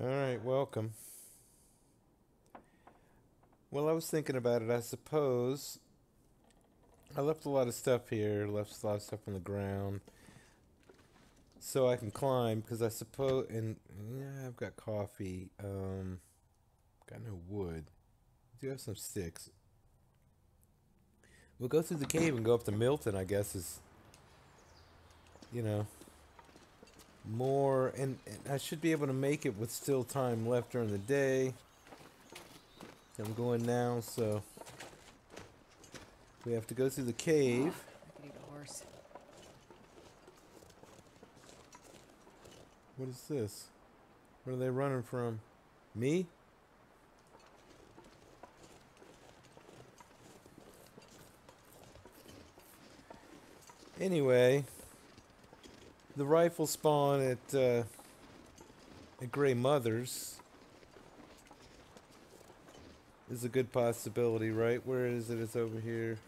Alright, welcome. Well, I was thinking about it. I suppose I left a lot of stuff here, left a lot of stuff on the ground, so I can climb. Because I suppose, and yeah, I've got coffee. Um, got no wood. I do have some sticks. We'll go through the cave and go up to Milton. I guess is, you know, more, and, and I should be able to make it with still time left during the day. I'm going now, so we have to go through the cave. I could eat a horse. What is this? What are they running from? Me? Anyway, the rifle spawn at uh, at Grey Mother's is a good possibility, right? Where is it? It's over here.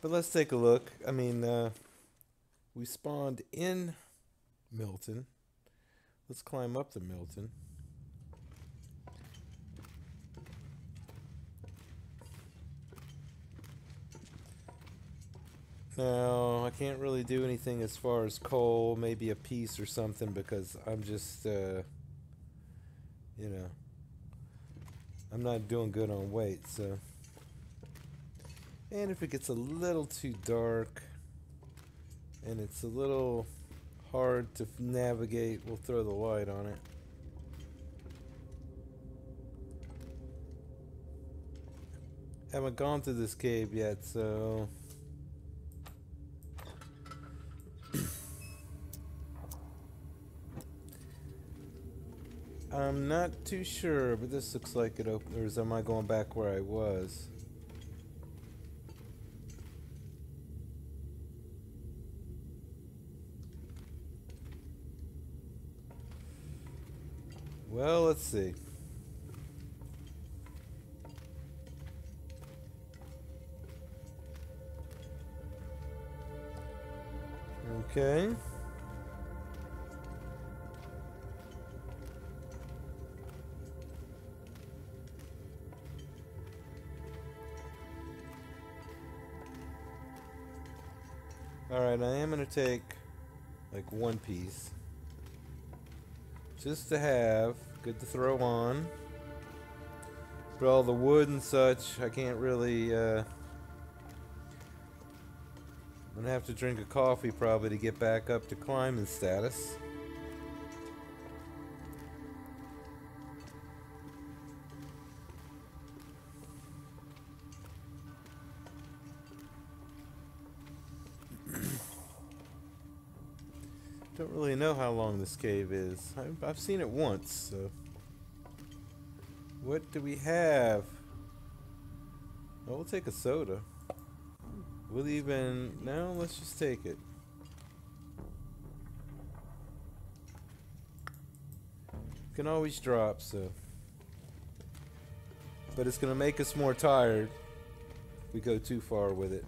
But let's take a look. I mean, uh, we spawned in Milton. Let's climb up the Milton. No, I can't really do anything as far as coal, maybe a piece or something because I'm just, uh, you know, I'm not doing good on weight, so. And if it gets a little too dark and it's a little hard to navigate, we'll throw the light on it. Haven't gone to this cave yet, so I'm not too sure, but this looks like it opened. Or is, am I going back where I was? Well, let's see. Okay. Alright, I am going to take like one piece. Just to have. Good to throw on. But all the wood and such, I can't really... Uh, I'm going to have to drink a coffee probably to get back up to climbing status. Know how long this cave is. I've, I've seen it once, so... What do we have? Well, we'll take a soda. We'll even... No, let's just take it. Can always drop, so... But it's gonna make us more tired if we go too far with it.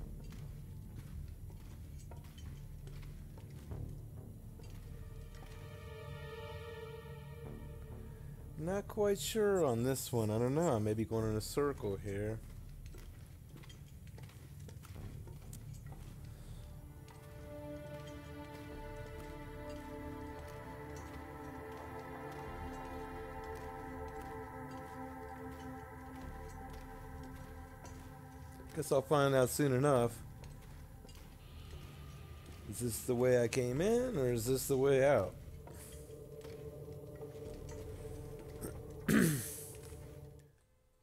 Quite sure on this one. I don't know. I may be going in a circle here. Guess I'll find out soon enough. Is this the way I came in, or is this the way out?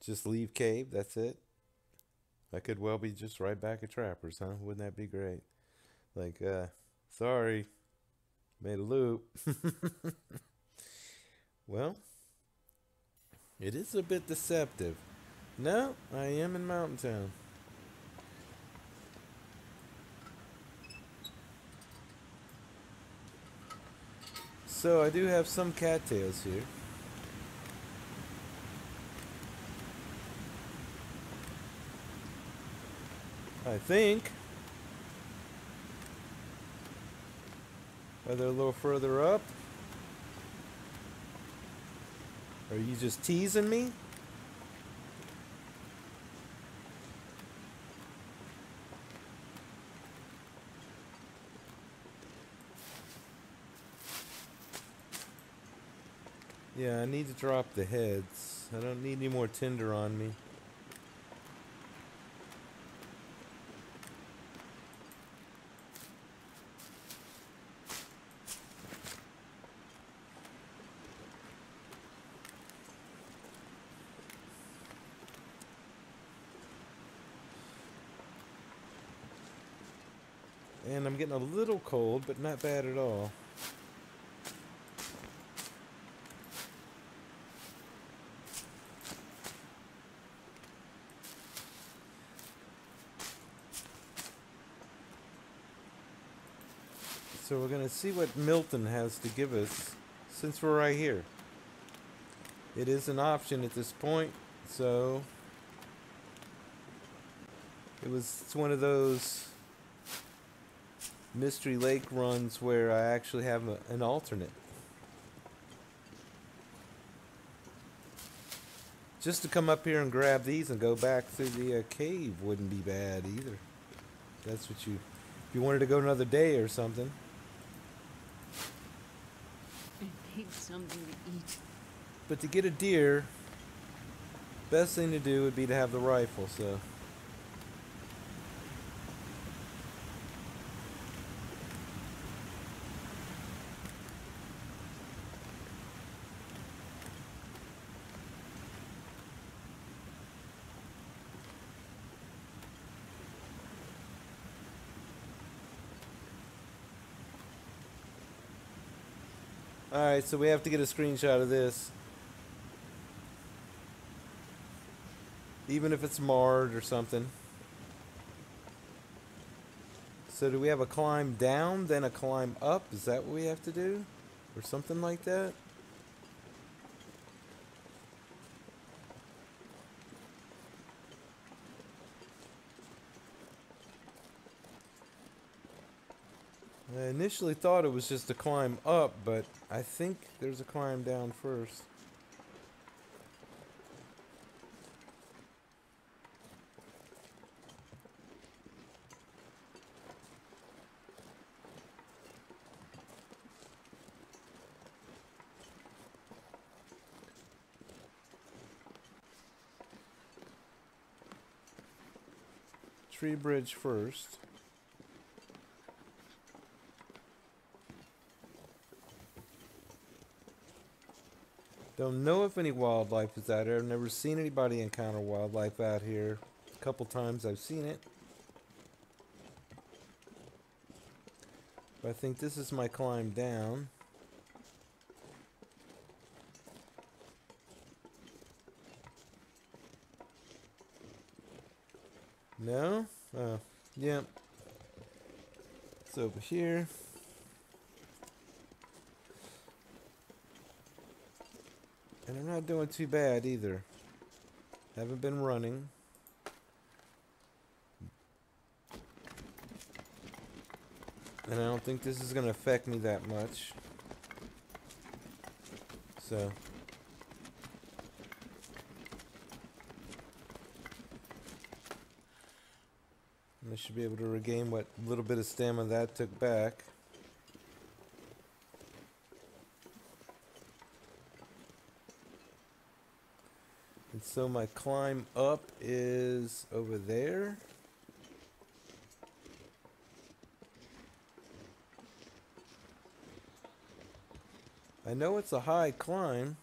Just leave cave, that's it? I could well be just right back at Trappers, huh? Wouldn't that be great? Like, uh, sorry, made a loop. well, it is a bit deceptive. No, I am in Mountain Town. So I do have some cattails here. I think. Are they a little further up? Are you just teasing me? Yeah, I need to drop the heads. I don't need any more tinder on me. And I'm getting a little cold, but not bad at all. So we're going to see what Milton has to give us since we're right here. It is an option at this point, so it was it's one of those Mystery Lake runs where I actually have a, an alternate. Just to come up here and grab these and go back through the uh, cave wouldn't be bad either. That's what you, if you wanted to go another day or something. I need something to eat. But to get a deer, best thing to do would be to have the rifle, so. Alright, so we have to get a screenshot of this. Even if it's marred or something. So do we have a climb down, then a climb up? Is that what we have to do? Or something like that? Initially thought it was just a climb up, but I think there's a climb down first. Tree bridge first. I don't know if any wildlife is out here. I've never seen anybody encounter wildlife out here. A couple times I've seen it. But I think this is my climb down. No? Oh, yep. It's over here. And I'm not doing too bad either. Haven't been running. And I don't think this is going to affect me that much. So. I should be able to regain what little bit of stamina that took back. So my climb up is over there. I know it's a high climb.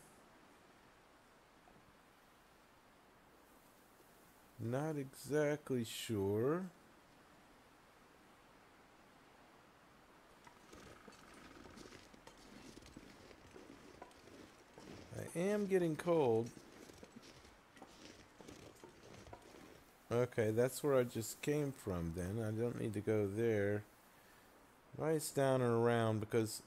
Not exactly sure. I am getting cold. Okay, that's where I just came from then. I don't need to go there. Right down and around because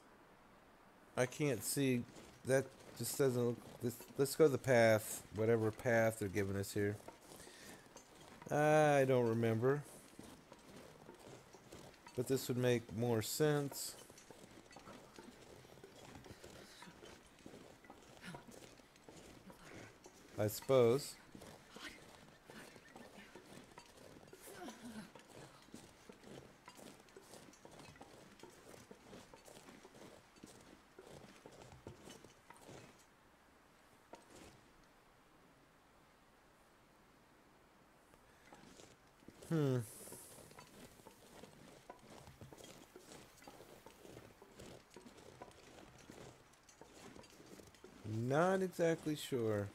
I can't see. That just doesn't look. This, let's go the path. Whatever path they're giving us here. I don't remember. but this would make more sense. I suppose. Hmm. Not exactly sure.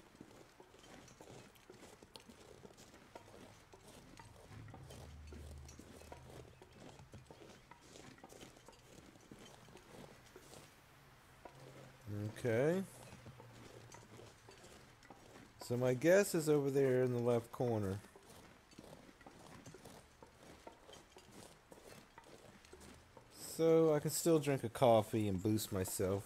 Okay. So my guess is over there in the left corner. So I can still drink a coffee and boost myself.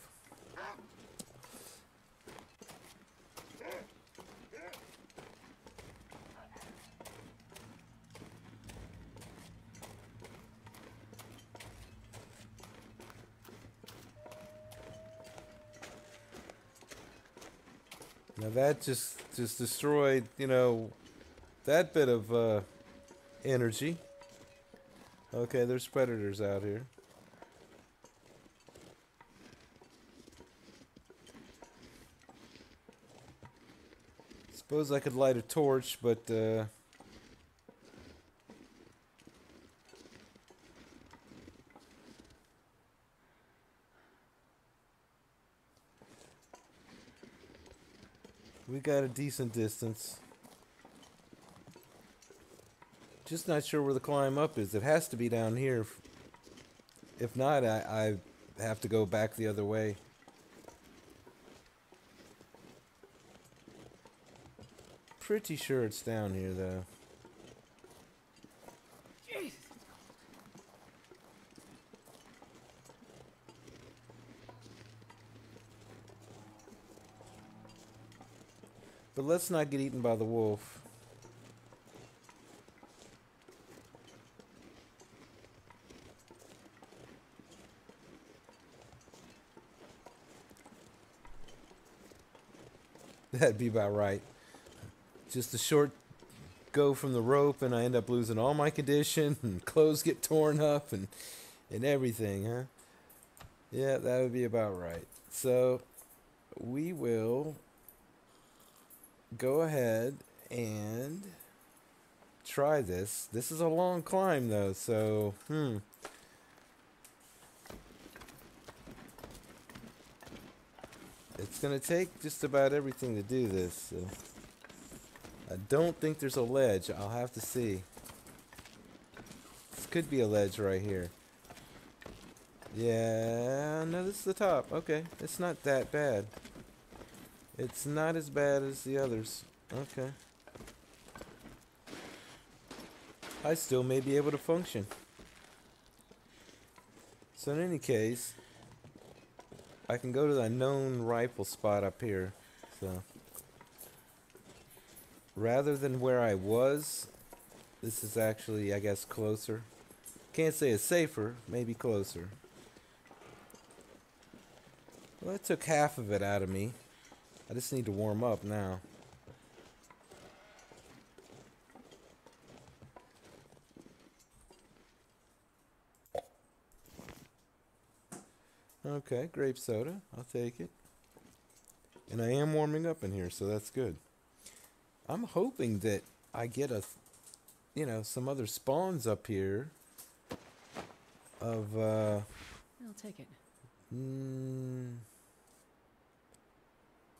Now that just just destroyed, you know, that bit of uh, energy. Okay, there's predators out here. Suppose I could light a torch, but uh, we got a decent distance. Just not sure where the climb up is. It has to be down here. If not, I, I have to go back the other way. Pretty sure it's down here, though. But let's not get eaten by the wolf. That'd be about right. Just a short go from the rope, and I end up losing all my condition, and clothes get torn up, and and everything, huh? Yeah, that would be about right. So we will go ahead and try this. This is a long climb, though, so hmm. It's gonna take just about everything to do this. So. I don't think there's a ledge. I'll have to see. This could be a ledge right here. Yeah, no, this is the top. Okay, it's not that bad. It's not as bad as the others. Okay. I still may be able to function. So in any case, I can go to the known rifle spot up here. So rather than where I was, this is actually, I guess, closer. Can't say it's safer, maybe closer. Well, that took half of it out of me. I just need to warm up now. Okay, grape soda. I'll take it. And I am warming up in here, so that's good. I'm hoping that I get a, you know, some other spawns up here. Of uh. I'll take it. Mm,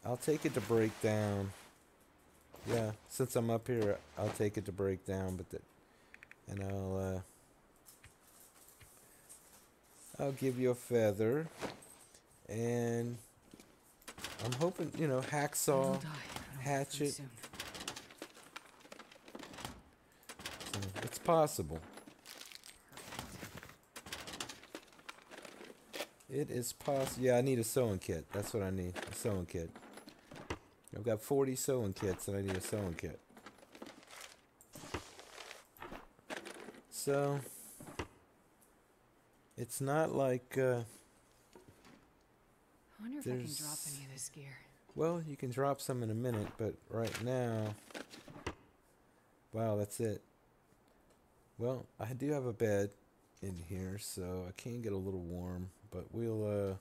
I'll take it to break down. Yeah, since I'm up here, I'll take it to break down, but that, and I'll uh, I'll give you a feather, and I'm hoping you know hacksaw, I'll die if I don't have food hatchet. soon. So it's possible. It is possible. Yeah, I need a sewing kit. That's what I need. A sewing kit. I've got 40 sewing kits and I need a sewing kit. So, it's not like uh, I wonder if I can drop any of this gear. well, you can drop some in a minute, but right now, wow, that's it. Well, I do have a bed in here, so I can get a little warm, but we'll uh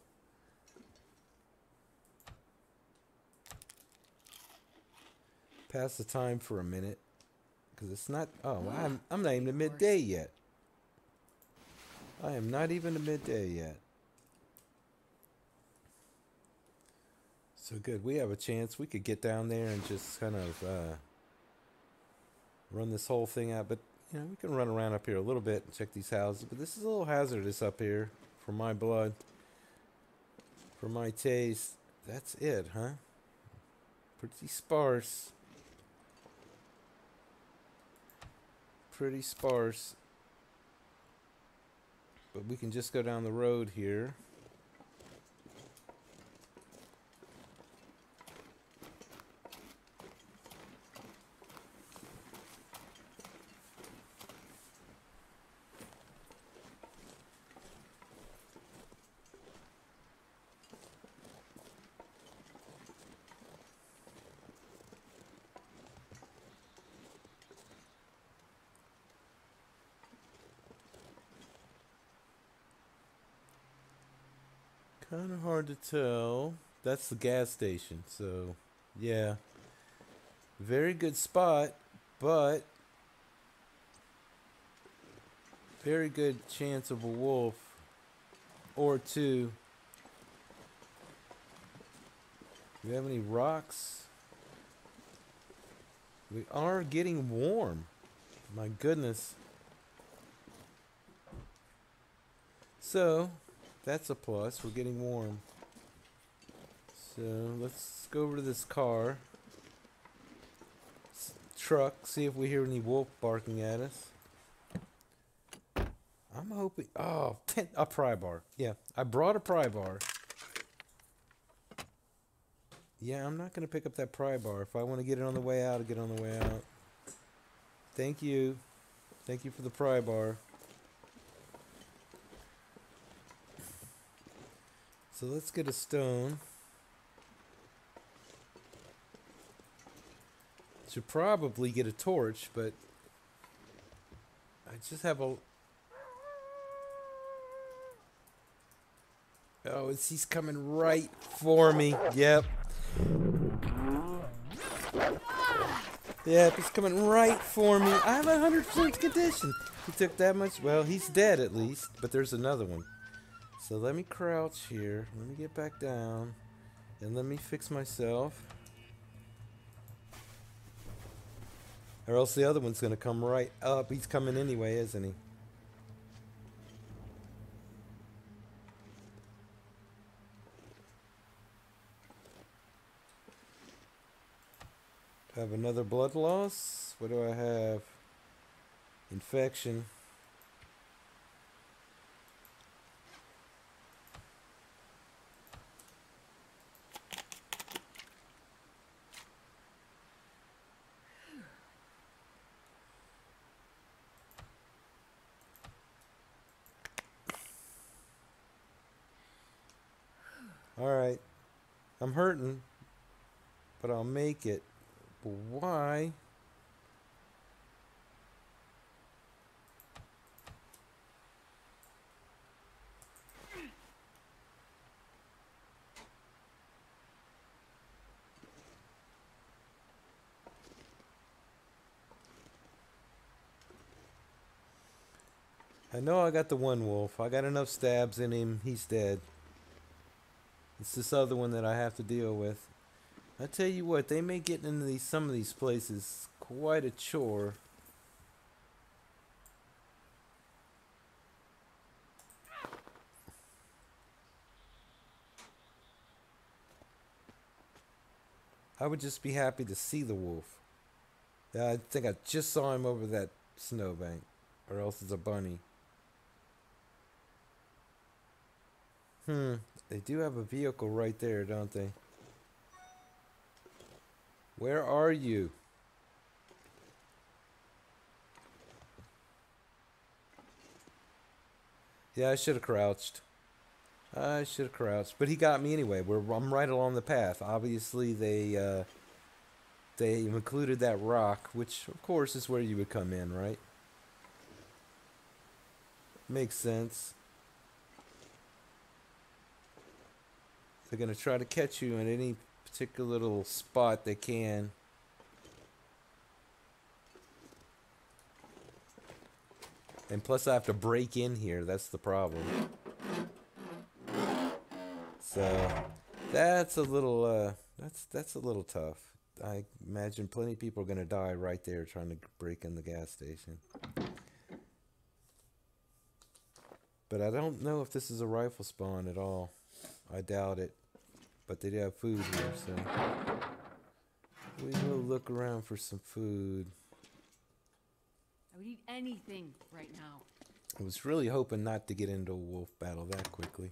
pass the time for a minute because it's not. Oh, I'm I'm not even to midday yet. I am not even to midday yet. So good. We have a chance. We could get down there and just kind of uh, run this whole thing out. But you know, we can run around up here a little bit and check these houses. But this is a little hazardous up here for my blood, for my taste. That's it, huh? Pretty sparse. Pretty sparse. But we can just go down the road here. Kind of hard to tell. That's the gas station, so yeah. Very good spot, but very good chance of a wolf or two. Do we have any rocks? We are getting warm. My goodness. So, that's a plus. We're getting warm. So let's go over to this car. S- truck. See if we hear any wolf barking at us. I'm hoping. Oh, ten, a pry bar. Yeah, I brought a pry bar. Yeah, I'm not gonna pick up that pry bar. If I want to get it on the way out, I'll get it on the way out. Thank you. Thank you for the pry bar. So let's get a stone. Should probably get a torch, but I just have a. Oh, it's, he's coming right for me. Yep. Yep, he's coming right for me. I have a hundred percent condition. He took that much. Well, he's dead at least, but there's another one. So let me crouch here. Let me get back down. And let me fix myself. Or else the other one's going to come right up. He's coming anyway, isn't he? Have another blood loss? What do I have? Infection. All right. I'm hurting, but I'll make it. But why? I know I got the one wolf. I got enough stabs in him. He's dead. It's this other one that I have to deal with. I tell you what, they make getting into these some of these places quite a chore. I would just be happy to see the wolf. I think I just saw him over that snowbank, or else it's a bunny. Hmm, they do have a vehicle right there, don't they? Where are you? Yeah, I should have crouched. I should have crouched, but he got me anyway. We're I'm right along the path. Obviously, they uh, they included that rock, which of course is where you would come in, right? Makes sense. They're gonna try to catch you in any particular little spot they can. And plus, I have to break in here. That's the problem. So that's a little uh, that's that's a little tough. I imagine plenty of people are gonna die right there trying to break in the gas station. But I don't know if this is a rifle spawn at all. I doubt it. But they do have food here, so we will look around for some food. I would eat anything right now. I was really hoping not to get into a wolf battle that quickly.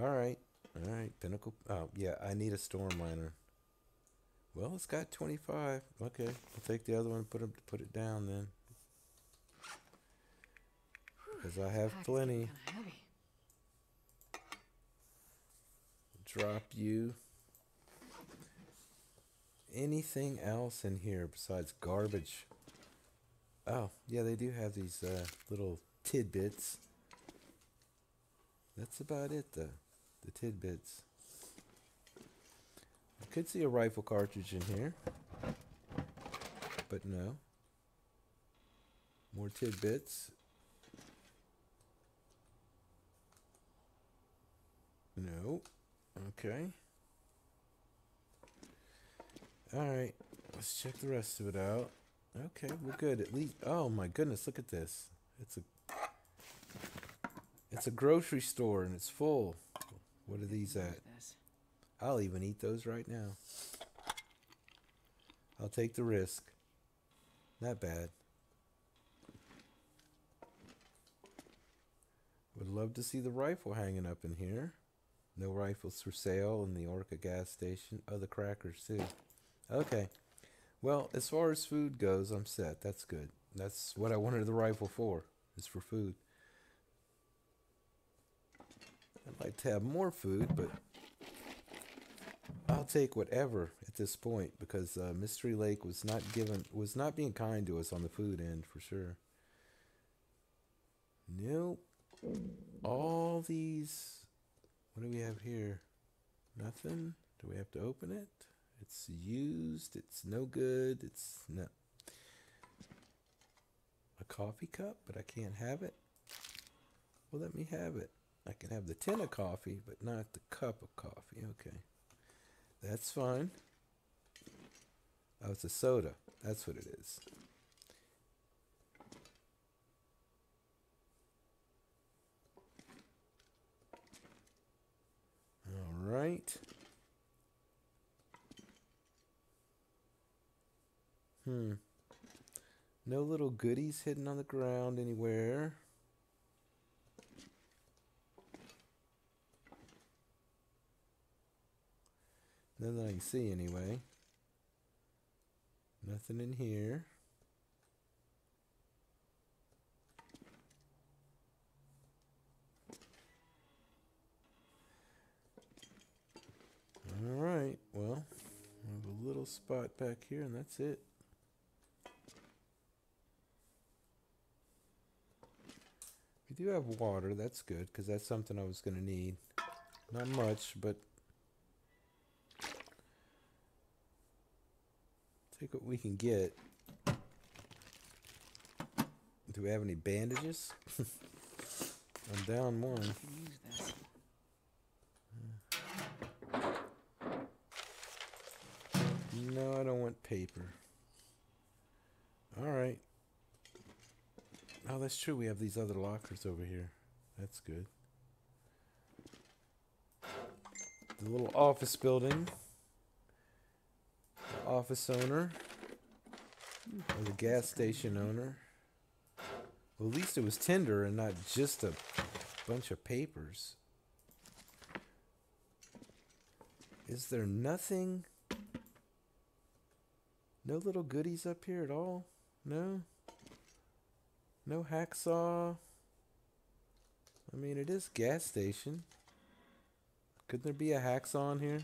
Alright. Alright, Pinnacle. Oh, yeah, I need a storm miner. Well, it's got 25. Okay, I'll take the other one and put it, put it down then. Because I have plenty. Kinda heavy. Drop you. Anything else in here besides garbage? Oh, yeah, they do have these uh, little tidbits. That's about it, though. The tidbits. I could see a rifle cartridge in here. But no. More tidbits. No. Okay. Alright. Let's check the rest of it out. Okay, we're good. At least oh my goodness, look at this. It's a It's a grocery store and it's full. What are these at? I'll even eat those right now. I'll take the risk. Not bad. Would love to see the rifle hanging up in here. No rifles for sale in the Orca gas station. Oh, the crackers too. Okay. Well, as far as food goes, I'm set. That's good. That's what I wanted the rifle for. Is for food. I'd like to have more food, but I'll take whatever at this point because uh, Mystery Lake was not given was not being kind to us on the food end for sure. Nope. All these. What do we have here? Nothing. Do we have to open it? It's used. It's no good. It's no. A coffee cup, but I can't have it. Well, let me have it. I can have the tin of coffee, but not the cup of coffee. Okay. That's fine. Oh, it's a soda. That's what it is. All right. Hmm. No little goodies hidden on the ground anywhere. None that I can see anyway. Nothing in here. Little spot back here and that's it. We do have water, that's good, because that's something I was going to need. Not much, but Take what we can get. Do we have any bandages? I'm down one. No, I don't want paper. Alright. Oh, that's true. We have these other lockers over here. That's good. The little office building. The office owner. Or the gas station owner. Well, at least it was tinder and not just a bunch of papers. Is there nothing? No little goodies up here at all? No? No hacksaw. I mean, it is gas station. Couldn't there be a hacksaw in here?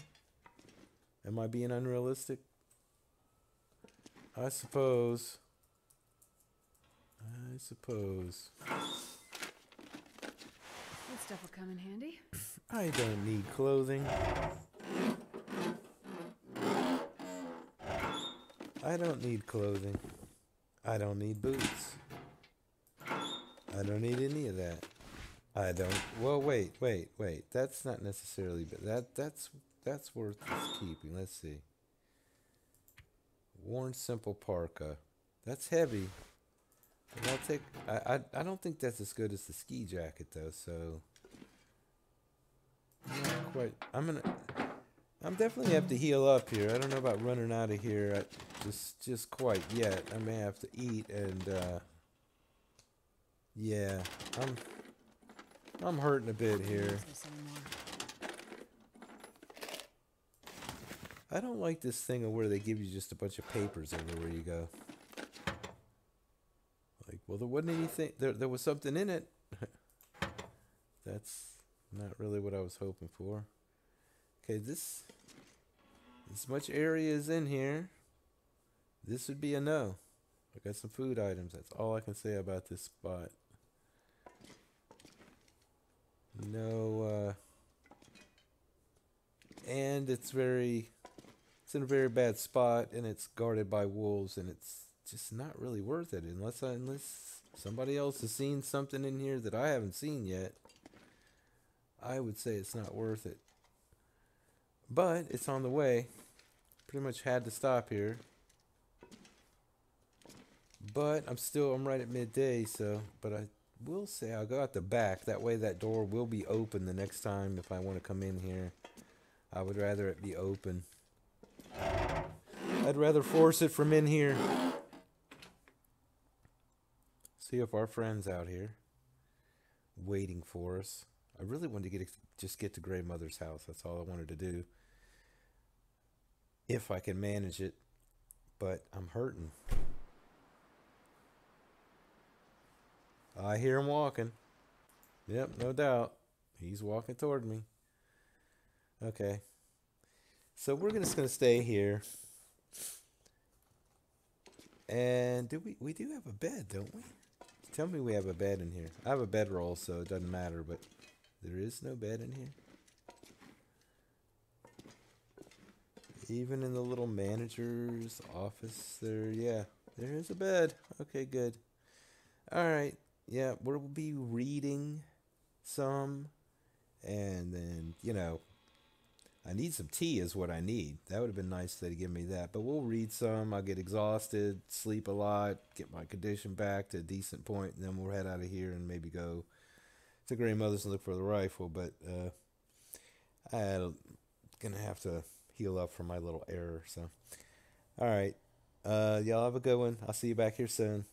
Am I being unrealistic? I suppose. I suppose. That stuff will come in handy. I don't need clothing. I don't need clothing. I don't need boots. I don't need any of that. I don't. Well, wait, wait, wait. That's not necessarily. But that that's that's worth keeping. Let's see. Worn simple parka. That's heavy. But I'll take. I, I I don't think that's as good as the ski jacket though. So. Not quite. I'm gonna. I'm definitely have to heal up here. I don't know about running out of here. I, just just quite yet. I may have to eat and. uh Yeah, I'm. I'm hurting a bit here. Use this anymore. I don't like this thing of where they give you just a bunch of papers everywhere you go. Like, well, there wasn't anything. There, there was something in it. That's not really what I was hoping for. Okay, this. As much area is in here. This would be a no. I got some food items. That's all I can say about this spot. No, uh. And it's very it's in a very bad spot and it's guarded by wolves and it's just not really worth it unless I, unless somebody else has seen something in here that I haven't seen yet. I would say it's not worth it. But it's on the way. Pretty much had to stop here. But I'm still I'm right at midday, so but I will say I'll go out the back. That way that door will be open the next time if I want to come in here. I would rather it be open. I'd rather force it from in here. See if our friend's out here waiting for us. I really wanted to get just get to Grey Mother's house. That's all I wanted to do. If I can manage it, but I'm hurting. I hear him walking. Yep, no doubt. He's walking toward me. Okay. So we're just gonna stay here. And do we we do have a bed, don't we? Tell me we have a bed in here. I have a bedroll, so it doesn't matter, but there is no bed in here. Even in the little manager's office there, yeah, there is a bed. Okay, good. All right. Yeah, we'll be reading some and then, you know, I need some tea is what I need. That would have been nice if they'd give me that. But we'll read some. I'll get exhausted, sleep a lot, get my condition back to a decent point, and then we'll head out of here and maybe go to grandmother's and look for the rifle. But uh, I'm gonna have to heal up from my little error. So, all right, uh, y'all have a good one. I'll see you back here soon.